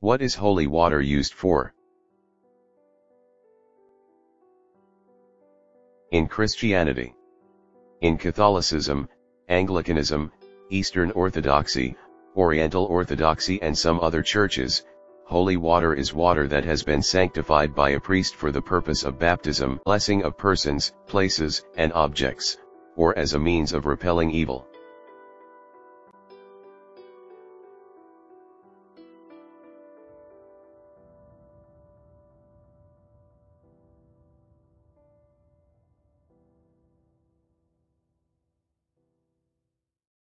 What is holy water used for? In Christianity. In Catholicism, Anglicanism, Eastern Orthodoxy, Oriental Orthodoxy and some other churches, holy water is water that has been sanctified by a priest for the purpose of baptism, blessing of persons, places, and objects, or as a means of repelling evil.